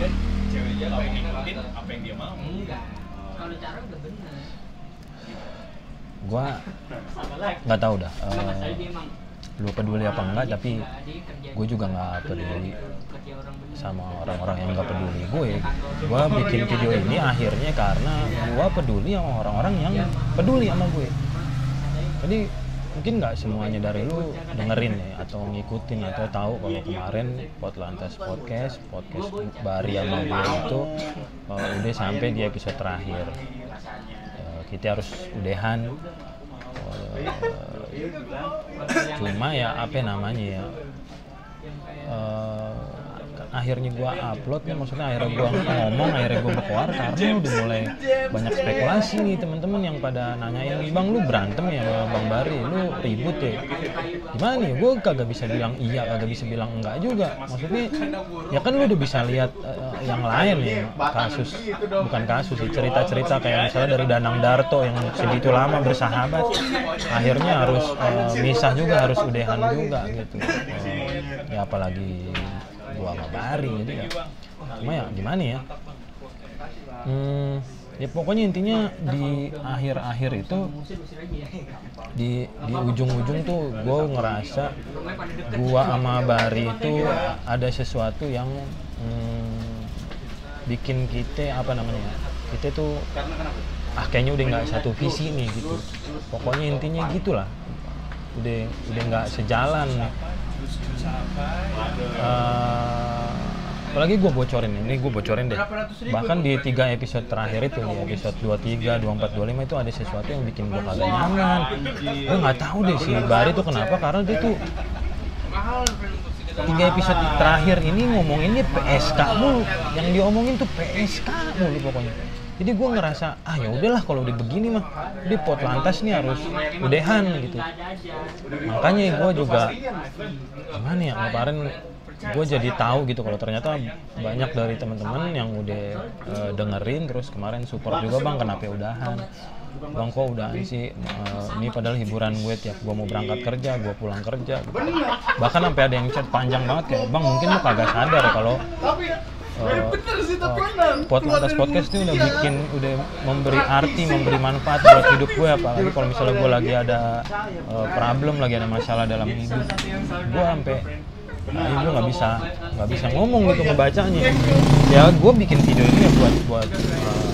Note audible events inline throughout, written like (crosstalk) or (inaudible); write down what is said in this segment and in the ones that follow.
dia ceweknya nggak mau ngikutin apa yang dia mau. Enggak kalau cara udah bener. Gua (laughs) nggak tahu dah emang lu peduli apa enggak dia tapi gue juga nggak peduli sama orang-orang yang nggak peduli. Gue gue bikin video ini akhirnya karena gue peduli sama orang-orang yang peduli sama gue jadi mungkin nggak semuanya dari lu dengerin ya atau ngikutin atau tahu kalau kemarin Potlantas podcast podcast Bari sama gue itu uh, udah sampai di episode terakhir. Uh, kita harus udahan. Uh, cuma ya apa namanya ya? Eh, akhirnya gua upload nih maksudnya akhirnya gua ngomong akhirnya gua berkoar karena udah mulai banyak spekulasi nih teman-teman yang pada nanyain bang lu berantem ya bang Bari lu ribut ya? Gimana nih? Gua kagak bisa bilang iya kagak bisa bilang enggak juga. Maksudnya ya kan lu udah bisa lihat eh, yang lain ya kasus bukan kasus sih cerita-cerita kayak misalnya dari Danang Darto yang segitu lama bersahabat akhirnya harus eh, misah juga harus udahan juga gitu. Eh, ya apalagi gua sama Bari jadi ya. Cuma ya gimana ya? Hmm, ya pokoknya intinya di akhir-akhir itu di di ujung-ujung tuh gue ngerasa gua sama Bari itu ada sesuatu yang hmm, bikin kita apa namanya ya, kita tuh ah kayaknya udah nggak satu visi nih gitu. pokoknya intinya gitulah. Udah udah nggak sejalan Eh, apalagi gue bocorin ini gue bocorin deh. Bahkan di tiga episode terakhir itu di episode 23, 24, 25 itu ada sesuatu yang bikin gue kagak nyaman gue nggak tahu deh si Bari tuh kenapa karena dia tuh tiga episode terakhir ini ngomonginnya PSK mulu. Yang diomongin tuh PSK mulu pokoknya. Jadi gue ngerasa ah ya udahlah kalau udah begini mah di pot lantas nih harus udahan gitu. Makanya gue juga gimana ya kemarin gue jadi tahu gitu kalau ternyata banyak dari teman-teman yang udah eh, dengerin terus kemarin support juga bang kenapa udahan? Bang kok udahan sih? Eh, ini padahal hiburan gue tiap gue mau berangkat kerja gue pulang kerja. Bahkan sampai ada yang chat panjang banget kayak bang mungkin lu kagak sadar kalau eh, pot lantas podcast ini udah bikin udah memberi arti memberi manfaat buat hidup gue apalagi kalau misalnya gue lagi ada eh, problem lagi ada masalah dalam hidup. Gue sampai nah, gue nggak bisa nggak bisa ngomong gitu ngebacanya. Ya gue bikin video ini ya buat buat eh,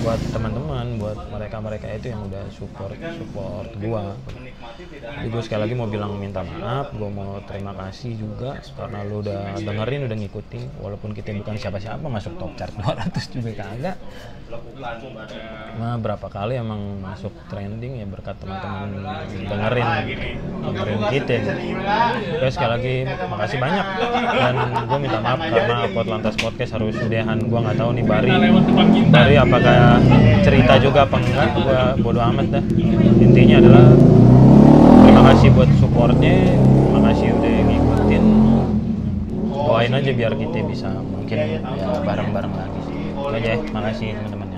buat teman-teman buat mereka mereka itu yang udah support support gue jadi gue sekali lagi mau bilang minta maaf gue mau terima kasih juga karena lu udah dengerin udah ngikutin. Walaupun kita bukan siapa-siapa masuk top chart 200 juga kagak. Nah berapa kali emang masuk trending ya berkat teman-teman dengerin dengerin kita Oke sekali lagi makasih banyak. Dan gue minta maaf karena Potlantas Podcast harus udahan gue nggak tahu nih Bari. Bari apakah cerita juga apa enggak? Gue bodo amat dah. Intinya adalah terima kasih buat supportnya. Terima kasih udah ngikutin. Doain aja biar kita bisa mungkin ya bareng-bareng lagi. Aja ya makasih teman-teman